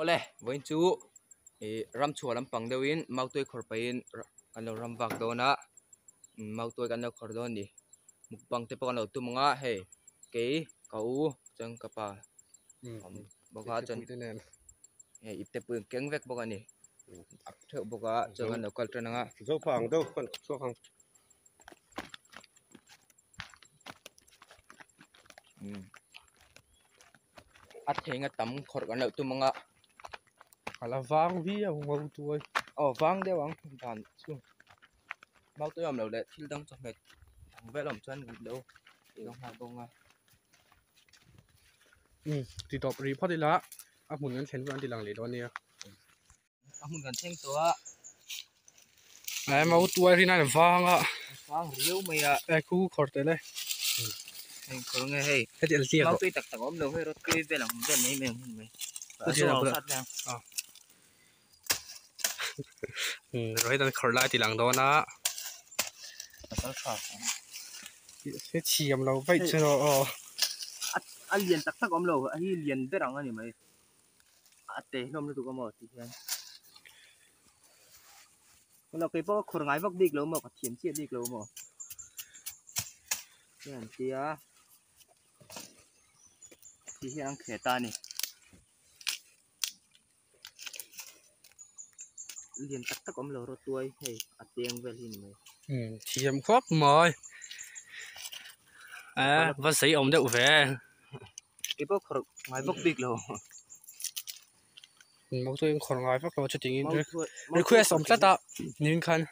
ole voin chu e ram chua lam pang deuin mau toi khor pain kan lo ram vak dona mau toi kan lo khor don ni mukbang te pakan lo tu manga he ke kau chang kapa boka chan he ipte pu keng vek boka ni ap the boka chang an lo kal tra nga zo phang đâu con zo phang at henga tam khor kan lo tu manga ala vang vi a à, hung au tuai o ờ, vang de wang thum dan chung mau làm đầu lệ thi dang trong ngày thằng vẽ lòng chân đâu? Thì không hài bông à. Ừ thì đọc report phát đi lá. À muốn ngắn xem anh đi làng để đó nè à muốn ngắn xem tôi á ai mau tôi thì là vang à vang riêu mày à ai cú khort đấy anh có nghe hay cái tiền gì mau tôi tặc tặc ôm đầu hay rồi tôi về lòng chân này mày mày. Tôi sẽ làm được rồi đang khort lại thì làng đó na tao sợ cái chiêm lâu vậy chứ nó ờ à liền tặc tặc ôm đầu à liền về rằng anh mày à tê nó mới tụi con mò thì hen nó cái bao khổ ngái vóc đi lâu mà có thiểm chiết đi lâu mà cái anh kia thì hiện đang khẽ ta này liền tắc tắc ôm lầu rồi tuổi hey à tiếng về hình mày ừ khóc mồi à vẫn sĩ ông đậu về. Cái bao khổ ngái vóc đi lâu mau tôi khort ngay phát lo cho tiếng mau in thôi request om tata nhìn khăn.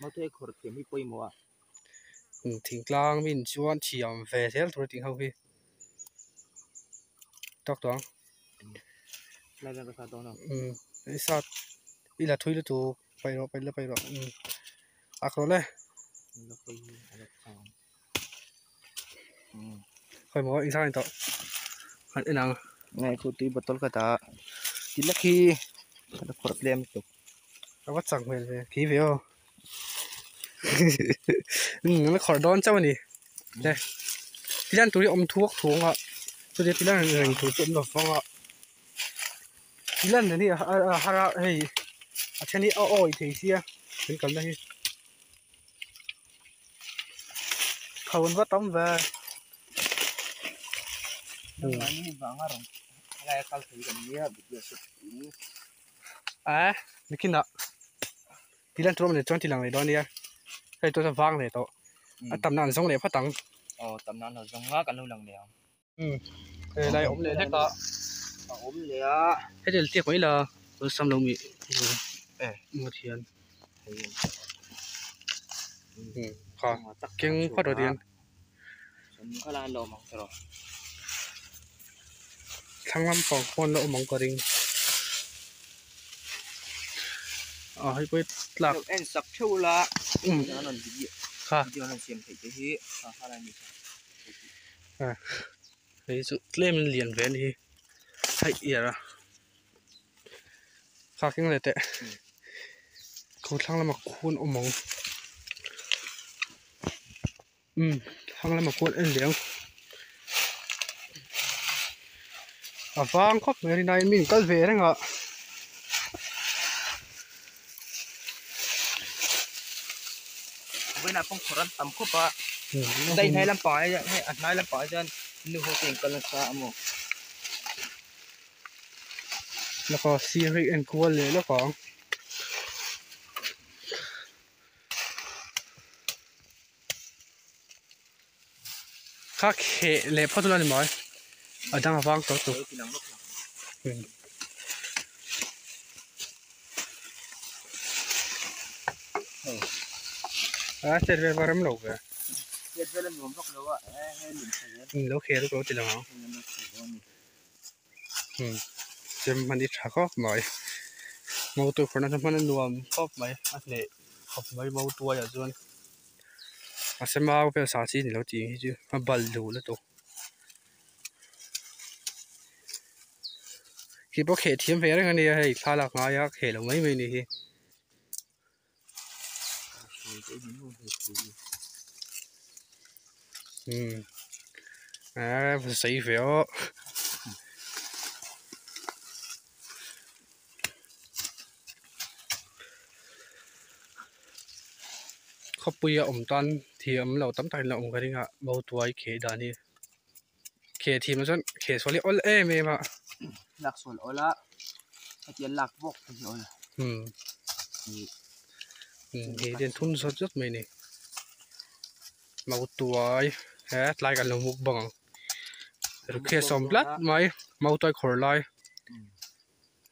Mau thôi khổ thiểm đi quay mua ừ thỉnh lang mình chuan chiêm về thế rồi tiếng hậu vi tóc toang lại ra cái sao đó nào? Ừ sao đi là thui bay là bay rồi ừ. À nó quay nó sao ừ khỏi mỗi sao anh tọ hắn ina ngay khu tí botol ka ta. Là khi nó khổ lem tục. Nó bắt chẳng về về không ừ nó khỏi đón cháu này đây. Tí lan túi ôm thuốc thuốc ạ. Cho nên tí lan người thuốc trộm được phong ạ. Tí lan này à à hà ra hey à chân đi. Oi oi thì xia đến cầm đây khâu vẫn tóm về. Vàng à này bị đi kinh ạ tí lan trộm này chọn tí lan này đón đi à hay tôi sẽ vang này to à tầm nào xong này phát tăng ờ tầm nan là giống ngã cái lâu lần đèo Ê, đây ốm lên hết cả ốm à hết điều tiếc mấy là tôi xăm lông mị Một thấy ừ khó kiêng phát đầu tiên có là lò mỏng rồi thăng lắm còn con lỗ mong có đình ờ hay quên lạc được em sập châu ừ là gì khá video nó xem thấy cái gì à hay là gì thấy sự lên liền về đi hay ỉa ra khá kinh lệ tệ ừ à này mình เขาทั้งละมาคูนอมองอืมทั้งละมาคูนเอ็นเหลียวอาฟังครบเงินนายมินก็เวรังอ่ะเวนับปงขรันต่ำคุปะได้ให้ลำปอยให้อัดน้อยลำปอยจนนูโฮเก่งกันละซาโมแล้วก็ซีรีส์แอนด์ควอลเลยแล้วของ khắc hệ lệ phát lên mọi. Ở đang vang tổ tụ à chết về vào lắm lâu rồi. Về lên vùng bắc lâu á lâu khé lúc lâu thì là không ừ chứ mình đi trả khóc mọi. Mau tụ phần nó cho mình luôn khóc mấy anh lệ. Khóc mấy mau tua giờ luôn ase mau pe sa chi lo ti chỉ chu ma bal lu la to ki bo khe thiam ve ra này hei tha la ngay ya khe lo mai mai ni hi ừ, à phải xí phèo, khóc bia ổng toàn thì âm lâu tắm tay lâu cái ngạ bầu tuổi khế đàn đi. Khế thì mà chọn khế số liệu ol em em ạ. Lạc số ol á tiền lạc vok thì ol ừ. Ừ thì ừ, tiền thun số rất mấy này. Bầu tuổi hết lại cả lồng mục bằng rồi khế xóm lát mấy bầu tuổi khổ lại.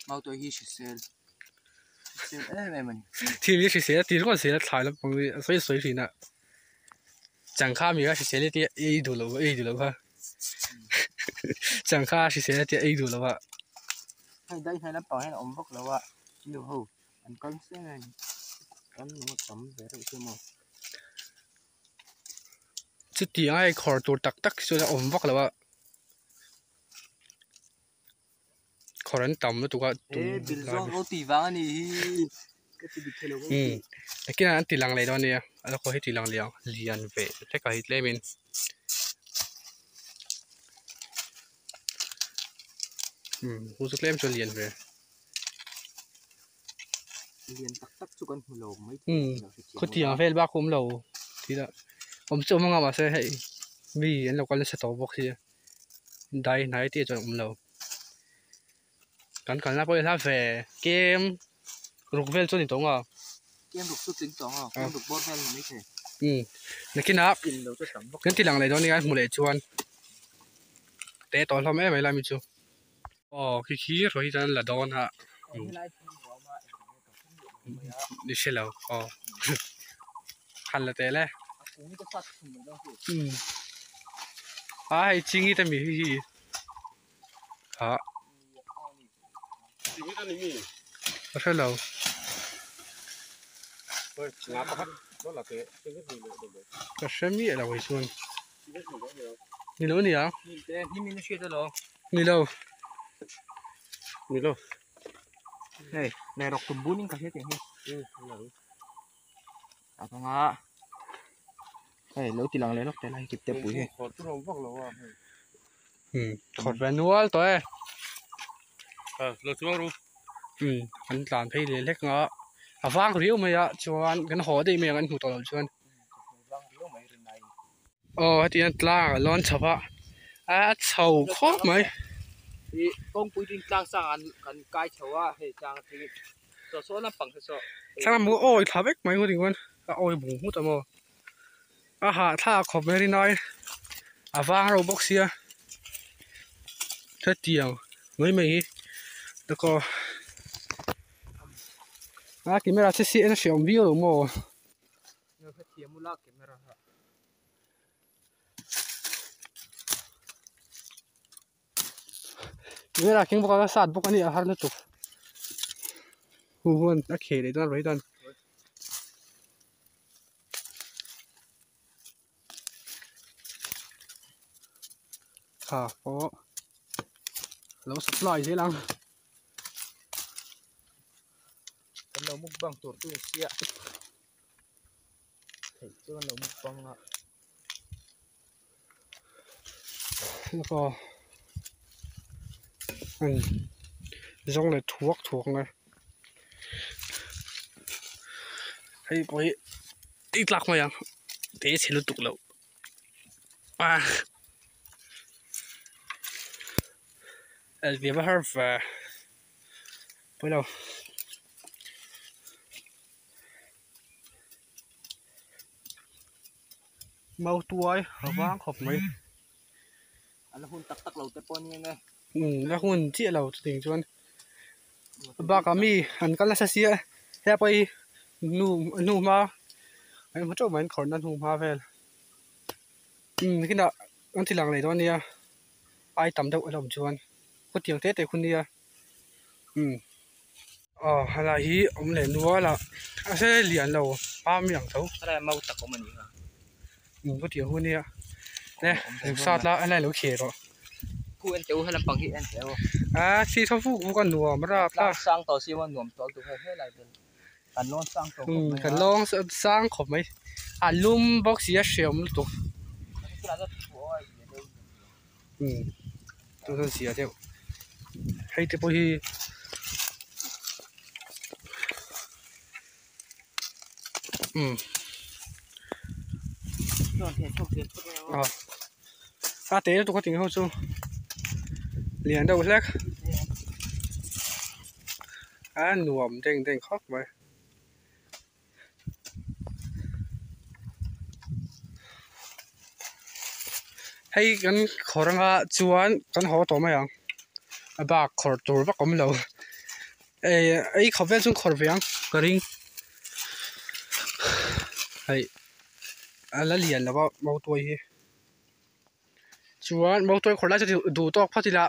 Bầu tuổi hi sẽ thì biết sẽ thì có sẽ thay lắm bằng cái soi sấy thì nè chẳng khác mình sẽ sẽ tiệt ai đủ lâu ai đủ lâu ha chẳng khá sẽ sẽ tiệt ai đủ lâu ạ hay đây hay là bỏ hay là ống vốc lâu ạ nhiều hù ăn con sẽ này con một tấm vé đội chưa mà. chút tiếng ai khỏi tổ tắc tắc cho là ống vốc lâu ạ khỏi tầm nó tụi ạ tụi bilzong ô tì vang này ừ. Cái kia tỷ lăng này đó nè. À, anh có hết tỷ lăng liền. Liền về. Thế cả hết lên mình ừ hú sức lên cho liền về. Liền tắc tắc cho con lầu mấy ừ. có tỷ lăng về ba khum lầu thì là ông chỗ mong mà sẽ hệ vì anh lộc quan sẽ tổ bốc gì đây này thì cho ông lầu cắn cắn ra bây giờ về. Game ruk vel chon in tong a kem ruk chu tin tong a kem ruk bor vel ni the um này khi in lo chu tam bok kan tilang lai don ni ai mule chuan te ton hlom em ai la mi chu o khi khi roi dan la don ha ni shelo o han la te le. Um ai chingi ta mi hi ha 你看那里面，我说楼。Thôi, ngáp hết, là tệ, cái rất nhiều được. Cái xem nhẹ là hồi xuân. Nhìn lỗ nhỉ? Nhìn nhìn mình nó xuyên ra lỗ. Nhìn lỗ. Nhìn lỗ. Này, này đọc tùm bún những cái hết này. Ừ, lỗ. À, con ạ. Này, lỗ thì lần lấy lọc tay này kịp tiếp bụi này. Khọt chút không vọc à. Ừ, ừ, khọt về nuôi ờ, xuống luôn. Ừ, anh làm thấy liền hết ngọt à vang riu mai a chuan kan đây mày meng an hu tol chuan o thì anh tla lon chapa à chho kho mai i kong pui din tlang sang an kan kai thì he chang thi to so na pang so sang mu oi mày mai hu ding wan a bùng bu hu tamo à ha tha khó mày đi nay à vang noi bốc xia. Boxia thattiang noi mày. Ta ko à camera sẽ sẽ sẽ ông view đúng không nó phải thiêm mua là hả camera kinh bọc cái sát bọc anh ấy har nó chụp hu hu anh khề đấy đó rồi đó khá có lâu supply thế lắm nó mục bằng tổ tư xịa thấy cho nó mục bằng ạ nó có. Anh. Giống này thuốc thuốc này. Hay có ít lạc mà yang à? thế sẽ lụt tụt lâu à. Ờ, Elvira Harva. Bueno. mau tuai hawang khop mai ala hun tak tak lo te pon ni nge um la hun chi lo ting chuan ba ka mi anh cả là sa sia he pai nu nu ma. Ai mo anh an khorn nan hum về ừ cái kina anh ti lang này đó nha à. ai tắm tam deuh lom chuan ko tiang te te khun nia à. ừ. Ờ hay là hi ông lên nuôi là anh sẽ liền lâu ba miệng thấu. Là mau tắc của mình mình có tiểu hôn đi ạ. Nè được sọt là anh này lỗ khề rồi. Cú anh chú hay là bằng hiện anh chú à si sau phụ cũng còn nuông mà ra ta. Sang tàu si mà nuông tàu tụi hơi hơi lại bên cần long sang tàu cần long sang khổ mấy. À lùm bóc xí xèo một tụ. Ừ tụi nó ở theo hay thì bôi ừ ờ. Ta tế tụi có tiếng hậu chung liền đầu lắc à nuồm đành đành khóc vậy hay kan khoranga chuan kan ho to mai ang a ba khor tur ba kom lo e ai khovel chung khor viang karing hay ala lian lawa mau toi hi chuan mau toi khorla cha du tok phatila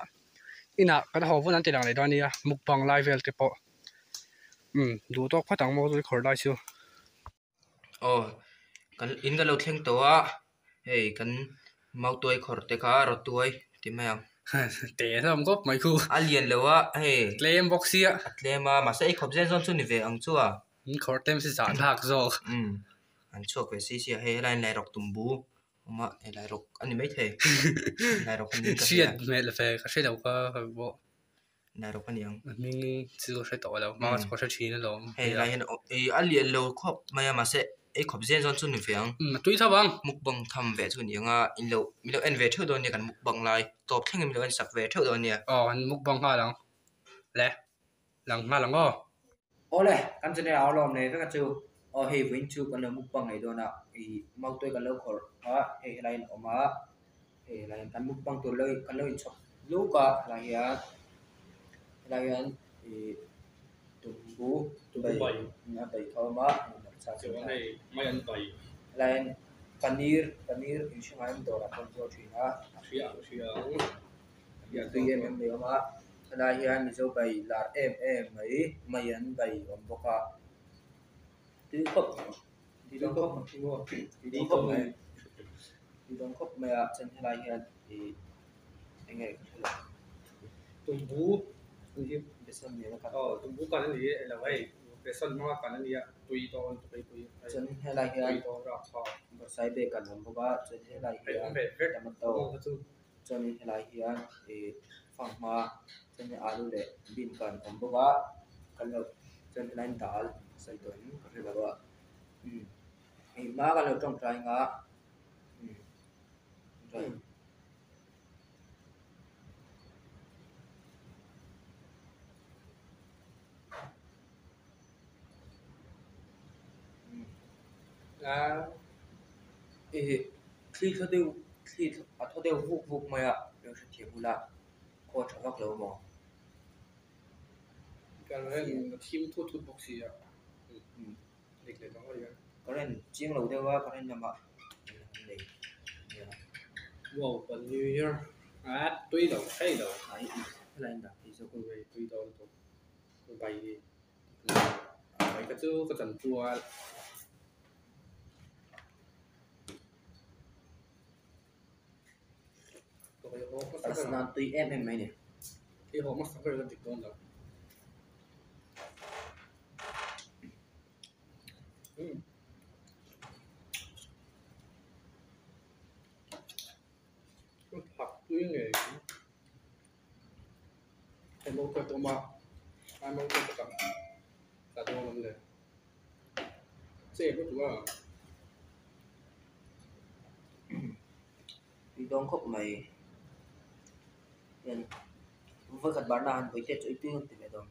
ina kan ho vun an tilang le dania mukbang live vel te po um du tok phatang mau toi khorla chu oh kan in ga lo thleng to a hey kan mau tuai khor te kha ro tuai ti mai ang te thom gop mai khu alien lo a hey claim box ya atlema ma sai khop zen zon chu ni ve ang chu a khor tem si za thak zo um an ve si si hey lai lai rok tum bu ma hey lai rok ani mai the lai rok ni ka Siết mẹ là về cái xe đầu có phải bộ. Lai rok ani ang mình chưa có xe tổ đâu mà Ừ. có xe chín nữa hey lai hen ei alien lo khop mai ma se ei khop zen zon chu ni ve ang ừ tuy sao băng mukbang tham ve chu ni anga in lo mi lo en ve theu do ni kan mukbang lai top thleng mi lo en sak ve theu do ni ờ anh múc băng hoa lắm. Lẽ lằng hoa lằng ngô ole kan chene aw lom ne ka chu o he win chu kan muk pang ai dona i mau toy kan lo khor ha he line oma he line kan muk pang to lo kan lo in chok lu ka la ya la yan i tum bu bu bai. na bai tho ma sa hôm nay may ăn tẩy line paneer paneer in shang ai do ra kon jo thi ha xí ảo xí ảo. Ya tu em em le ma la ya ni zo bai lar em em mai mai an bai om boka không mua. Đi đi đâu không không này. Đi đông khóc mẹ ạ chân hay là hiện thì anh ấy có thể là tum bú tôi hiếp để xem nếu mà ờ tum bú còn cái gì là vậy. Cái sân mà còn cái gì ạ? Tùy to tùy tùy. Chân là tùy hiện to ra. To một sai bề cạnh một bữa chân hay là phải hiện làm một tàu chân hay là hiện thì phẳng mà chân hay alu để bin cạnh một bữa cạnh được chân hay là đal စိတ်တော်ကြီးဖြစ်ပါတော့อืมအိမ်မားကလည်းတော့ Korean chiang lâu theo Korean nhầm ạ wow còn New Year à tuy đầu hay đầu. Đấy là anh đặt thì sao cô về tuy đầu là cô bày đi. Bày cái chỗ cái tận cái That's not the end, man. Cái họ mắc sắc rồi là cái con rồi. Ừ. Thật quý nghệ Em mô cơ tô mò Ai mô cơ tô cầm Tạ tô mò lên Xe bất quá Vì đông khóc mày. Nên, Với khách bán đàn với chết chơi tương thì mẹ đồng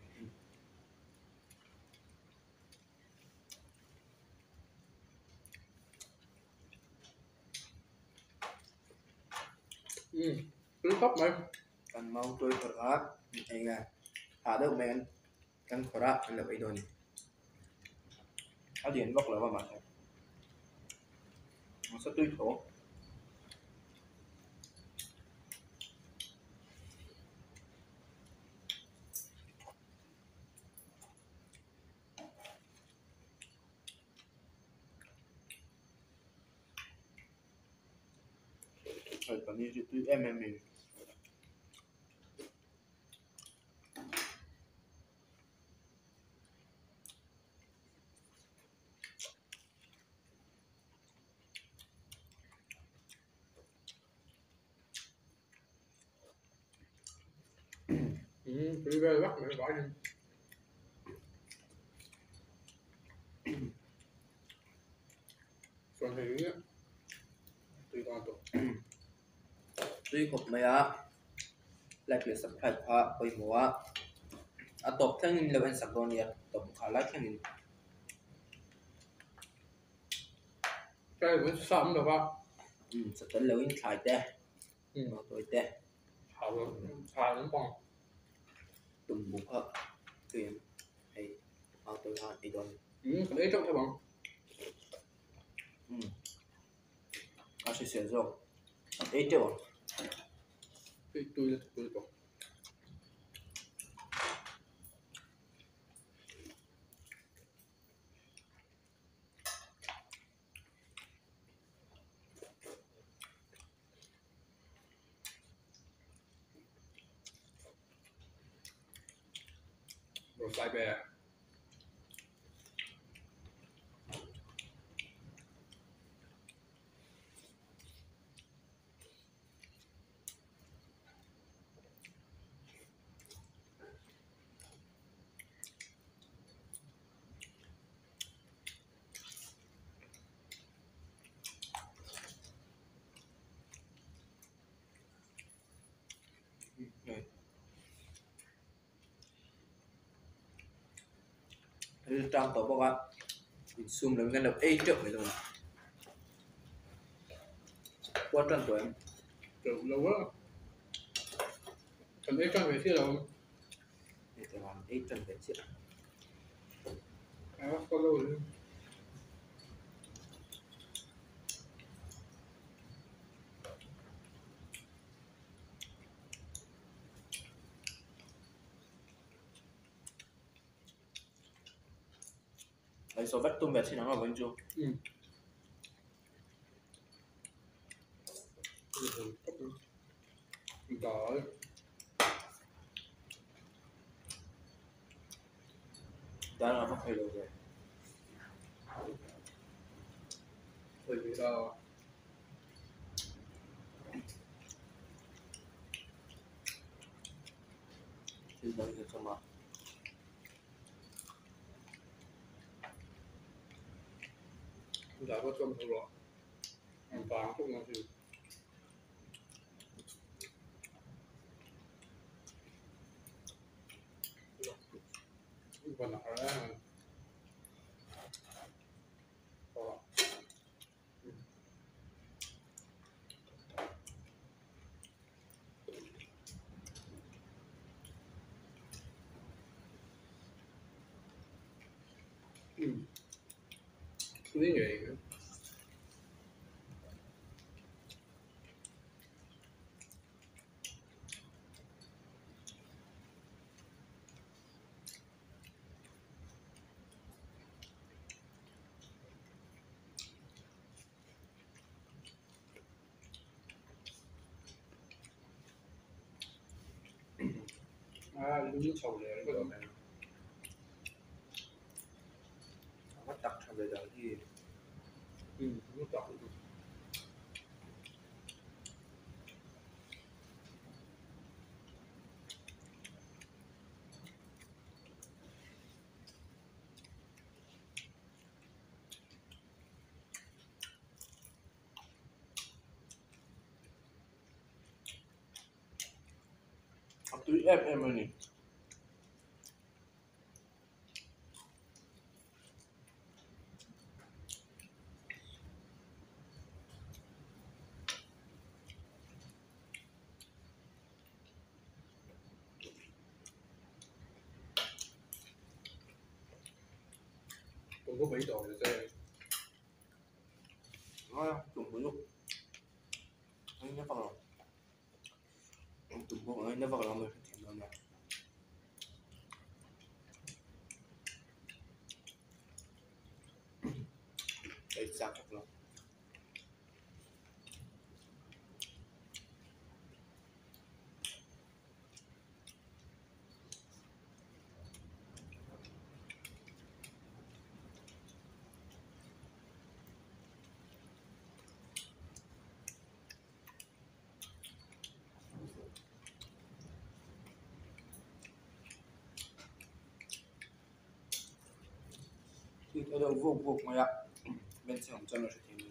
ừ cứ mày kan mau toy khora ai nga ada men kan khora là vậy đồn. Hả điện bóc mặt mà nó sẽ tươi thổ. Rồi còn như em em mình ừ cứ về bắt mày gọi มยะและหรือสัมผัสพระปยมัวอาตบเครื่องนินเลวันสักโดนเนียตบขาและเท่องนินใช่เหมือนซ้ำหรือว่าอืมสตันเลวินขายแต่อืมตัวแต่ขาแล้วขาแน้ำปองตุ่มบุกอะเตรียมให้เอาตัวทานอีโดนอืมเอ้จบใช่ปองอืมอาชีพเสียงจบเอ้ยเจ้า Cái tôi là tôi là Rồi sai bè trăm tổ bao bạn mình zoom đến cái lập A triệu này rồi. Quá trần tuổi, em. Kiểu lâu quá. Cần A trăm về chia đâu để làm A trăm về chia. À, follow Adesso ho fatto un versino nuovo in giù. Mm. Dai. Dai, non fa quello che... Poi vedrò... Sì, dai, che insomma... เราก็ชมตลอดบางพวกนั้นคือวันไหนก็ À, lưu sầu lệ cái này. Bắt đặt trong bây giờ thì Ừ, lưu sầu. Học túi ép em rồi nè có bảy đồ rồi xe. Nói không? Anh nhớ vào lòng Dùng vô anh nhớ vào lòng rồi Ndio mvua kwa kwa ya Benson mtano tukimbia.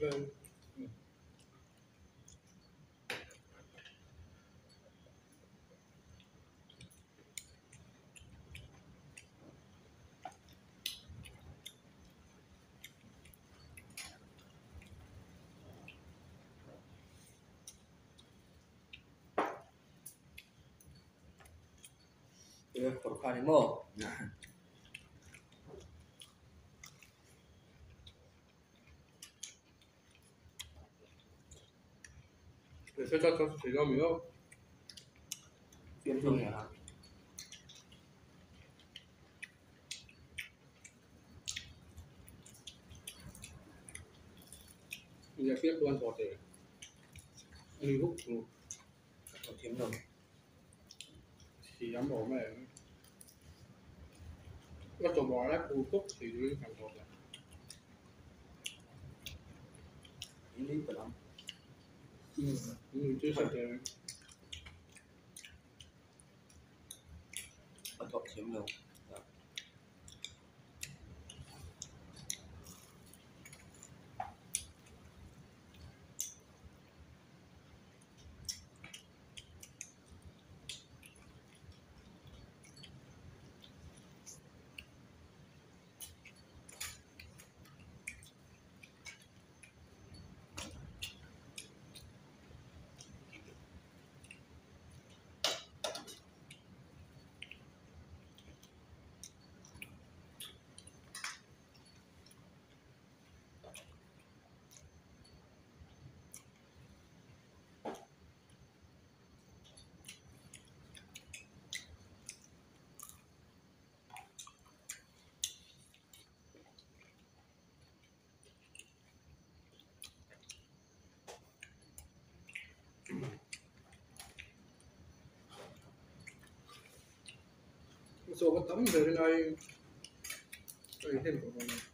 Thank you. อของคาริโมเดี๋ยวฉันจะทำสีดำอีกแล้วเตรียมสีมั้ยากเทียบตัวต่อเตะอันนี้ลูกหนูเทียมลงสีย้ำบอกแม่ 個做話咧，報復時要呢份工嘅。Ini dalam. Hmm, ini itu saja. Atau siapa? Của mình Đấy, có để về Cua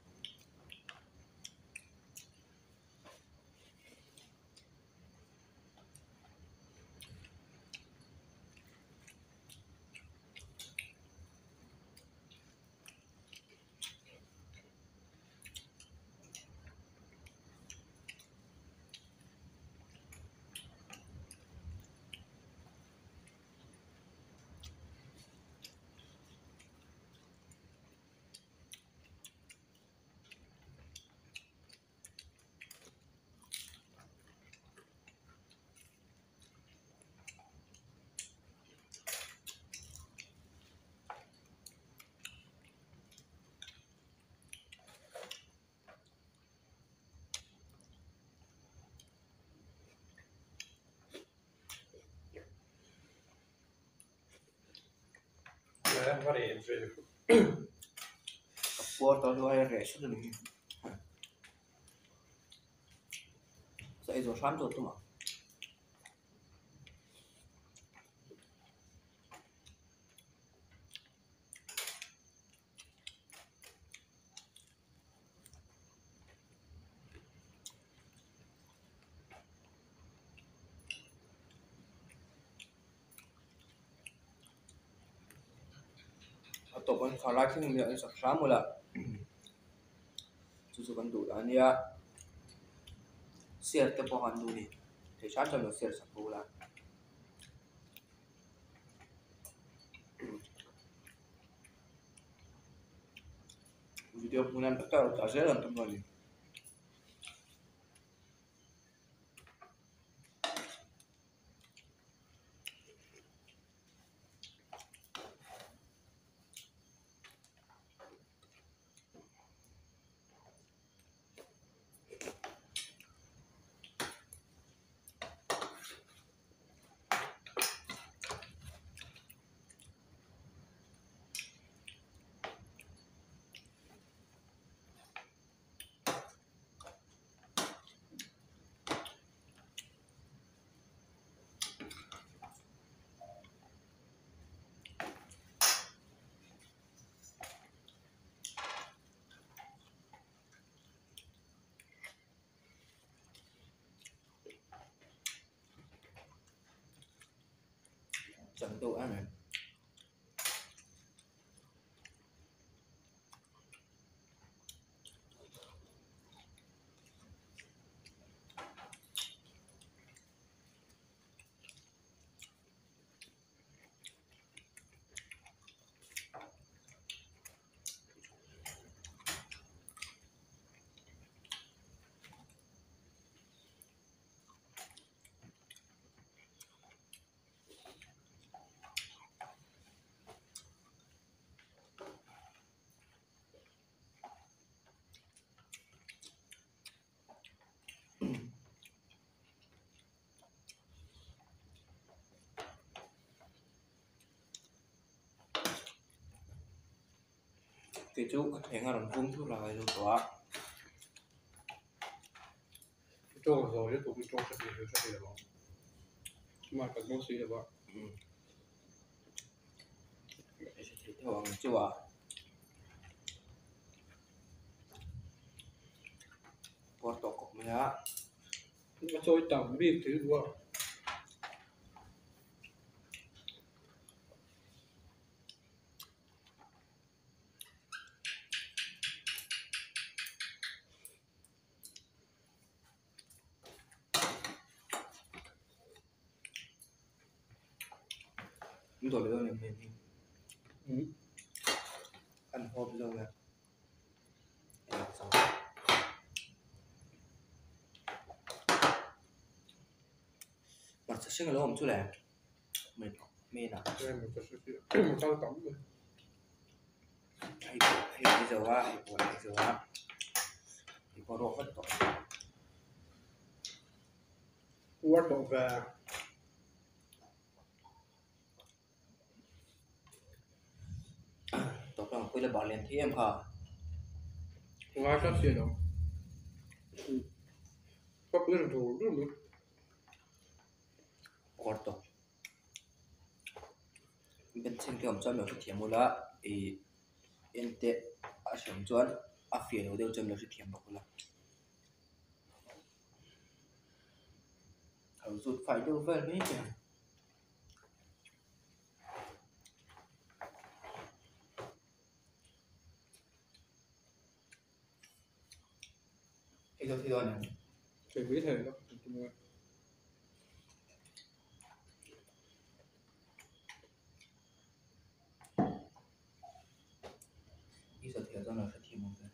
to đuôi rẻ suốt rồi Dậy rồi sáng rồi tôi mà Atau kan kalau lagi ni dia sama lah susu kan tu dan dia share te pohon tu ni. Thì sáng cho nó share sắp là video punan betul tak share dan teman ni chẳng đồ ăn này thì chú có thể ngăn vung thu lại luôn đó cho rồi chứ tụi mình cho cái gì rồi cái gì rồi mà cần mua gì rồi ừ. Để sẽ thấy theo bằng chú à Bỏ tổ cục mình á mà cho tầm biết thứ rồi Chúng tôi bây giờ mình mình ừ. ăn hộp rồi nè Em làm sao Sẽ sinh lỗ một chút này Mình Mình à phải suy một trăm tấm rồi? Hay hay bây giờ á hay của bây giờ á thì có độ vẫn tội quát độ về. Tốt là bây giờ bảo liền thì em hả? Ngay sát xe đâu ừ. có bữa là rất là có tốt bên trên cái ông cho mình cái thiểm một lá thì em tệ à sống chuẩn à phía đầu đều cho mình cái thiểm một lá hầu rụt phải đâu về mấy kìa. Thế thôi thì rồi nhỉ, phải biết thầy đó Chúng ta- giờ thì cho nó sẽ thiểm một cái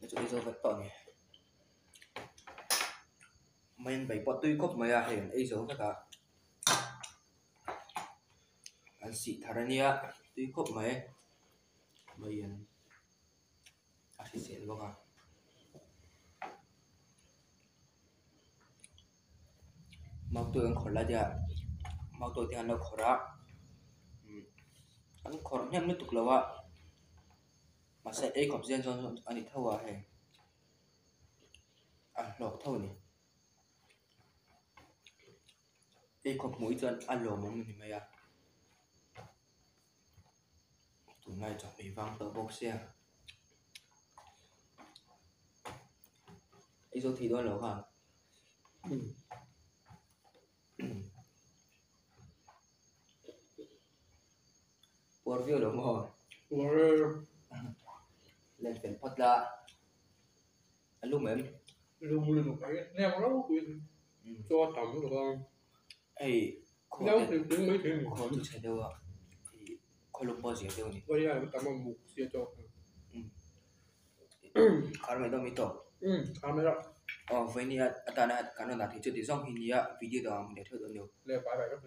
Nói chung bây giờ vẫn tỏ nhỉ mình bắt tui tuy mày à hiện ấy dấu cả anh sĩ thà ra nia tui cốc mày. Mày yên anh sĩ luôn cả mau tôi ăn khổ là gì mau tôi thì ăn nó khổ ra ừ. ăn khổ nhắm nó tục lâu á mà sẽ ấy cọp riêng cho anh đi thâu à hay à lọc thâu nè ấy cọp mũi chân ăn lò mong mình mày à tụi này chọn bị văng tờ bốc xe. Ấy số thì đôi lẩu hả? Por view lẩu mò Rồi, lên phần phát lạ anh lúc em lùng lên một cái. Neo đó quyền Ừ. cho tầm được không အဲ့ခေါ်တယ်ခေါ်တူချေတော့အဲ့ခေါ်လို့ပေါ်စီတယ်ဦးနေဘာရရတမမူစီတော့ခါရမေတော့မီတော့အင်းခါရမေတော့အော်ဝင်းနီယာအတနာကနော်ဒါထိချစ်ဒီဆောင်ဟီနီယာဗီဒီယိုတော့မနေထုတ်တော့လို့လဲပါပါတော့